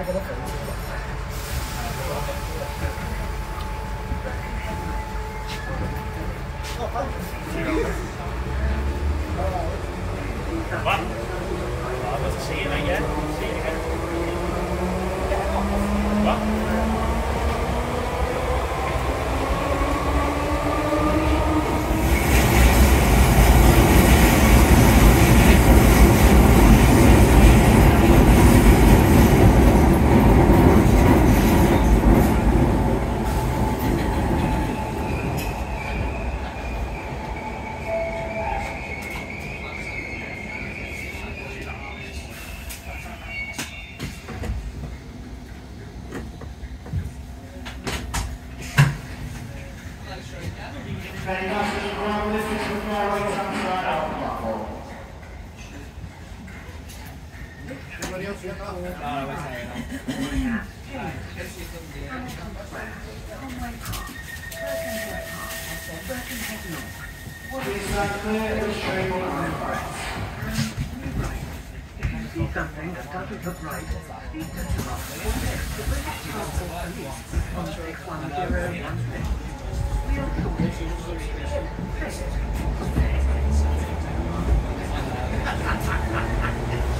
reconocer. See something that doesn't look right. Speak to someone. The British Council Police on 61016. We'll sort it in Houston. I'm a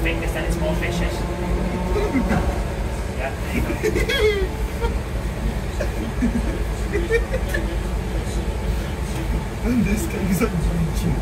fingers, it's more vicious. Yeah. And this guy is like reaching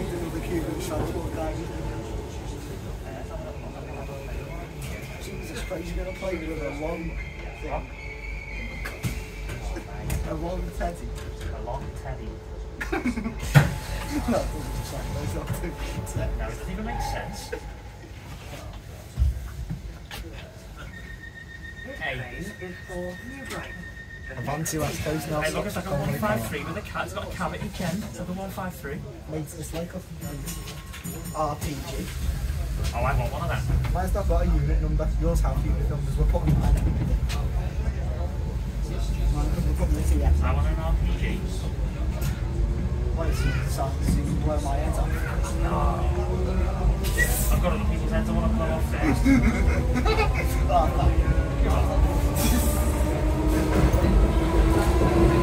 out. Made another Cuban transport guy. Jesus Christ, you're gonna play with a long thing. A long teddy. A long teddy. that doesn't sound that's not too good. No, it doesn't even make sense. Hey, Is for New Brighton. Avanti West Coast now. hey, look, it's like a 153 with a cat. It's got a cavity, Ken. It's like a 153. Mate, it's like a RPG. Oh, I want one of them. Mine's not got a unit number. Yours have unit numbers. We're putting mine in. We're putting this here. I want an RPG. Why is it sound so you can blow my head off? I've got other people's heads I want to blow off first. Oh, no. 何?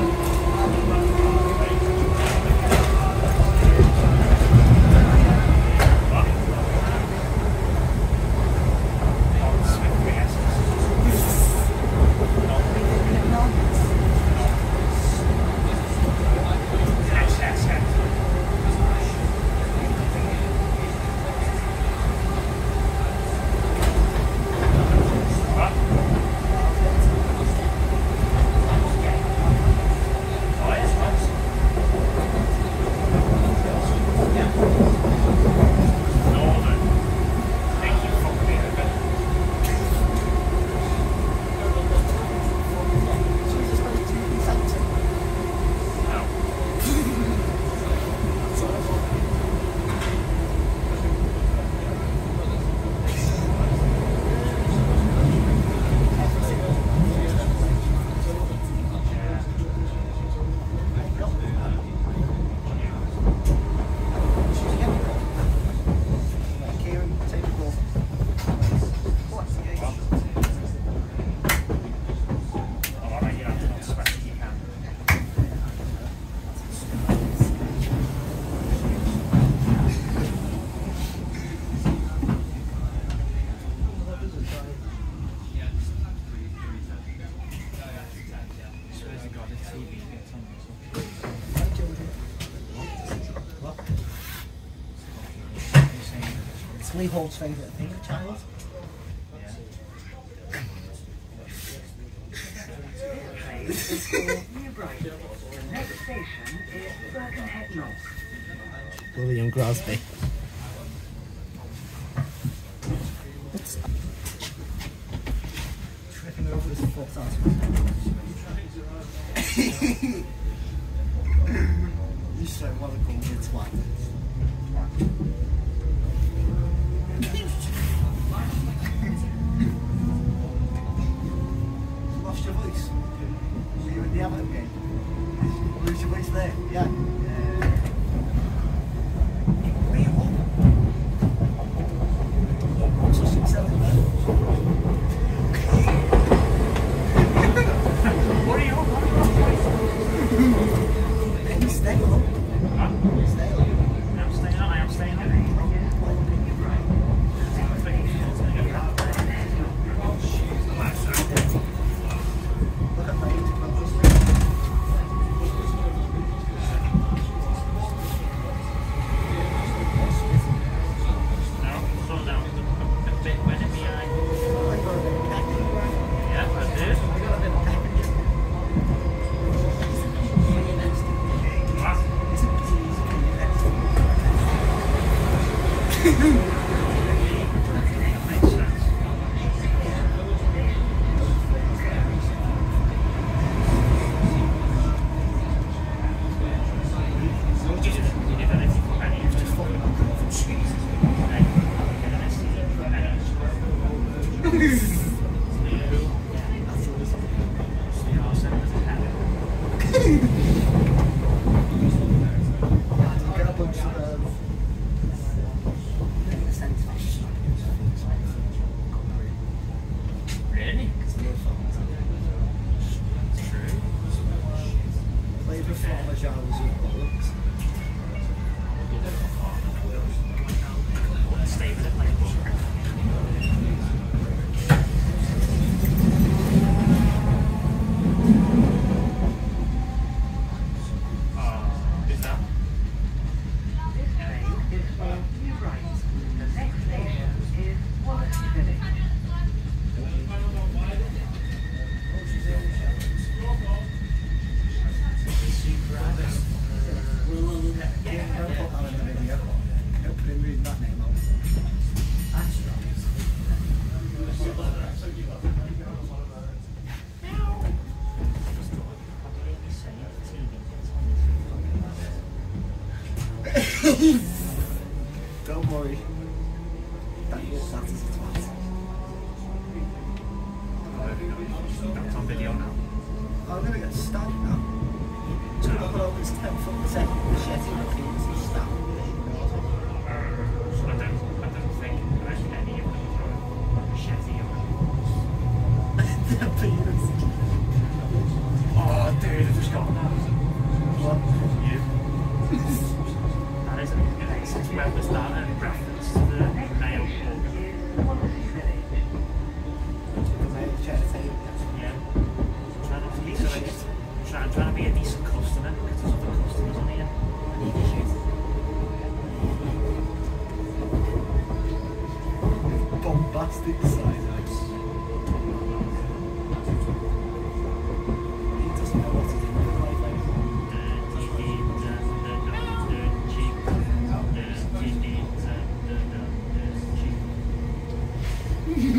Station is Birkenhead North. William Crosby.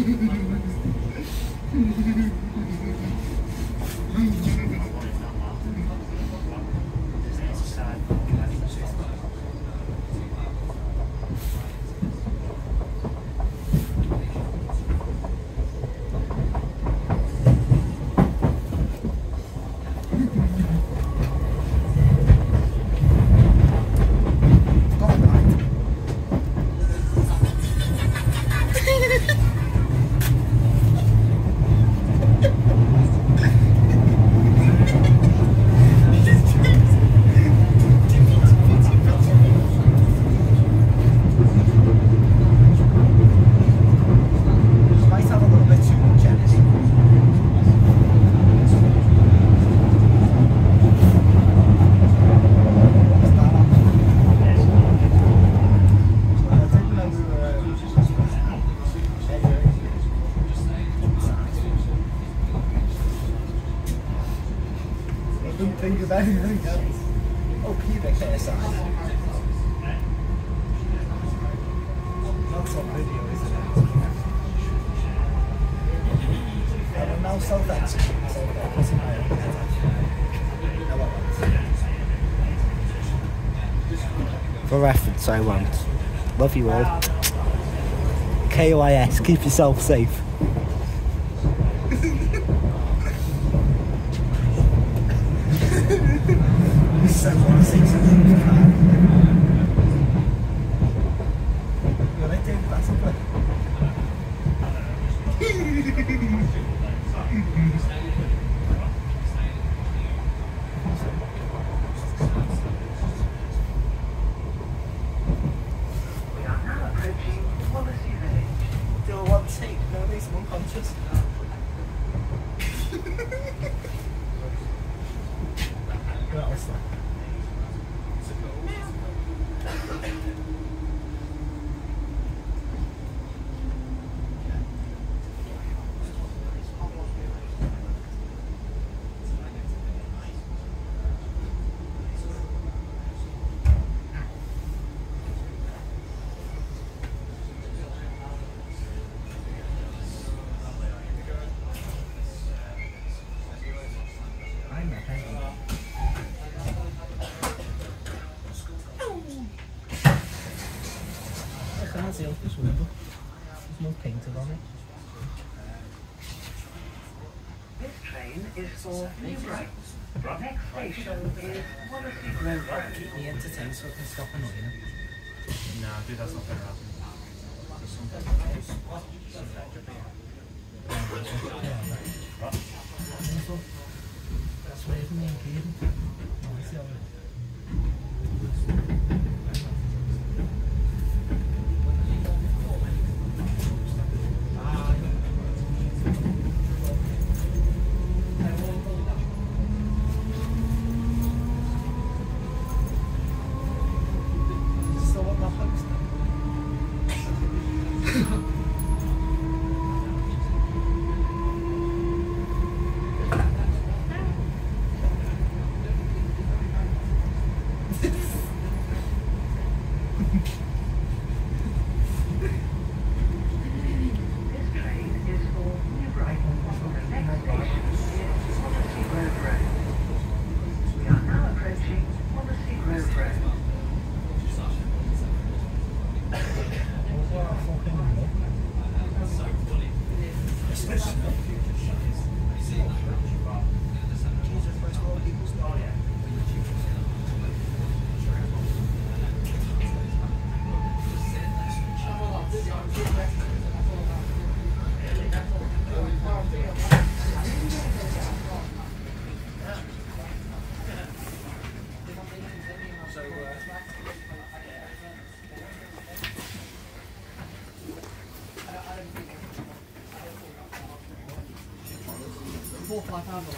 ハハハハ! so want. Love you all. KYS, keep yourself safe. for me right. Is one of the... No, right, keep me entertained so I can stop annoying him. No, dude, that's not going to happen. That's me and Caden. problem.